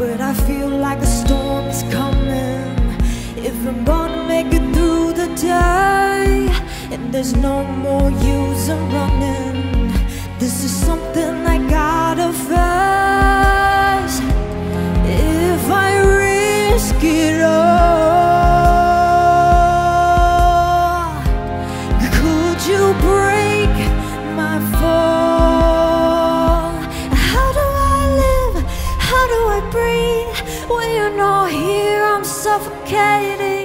I feel like a storm is coming. If I'm gonna make it through the day, and there's no more use in running, I breathe? When you're not here, I'm suffocating.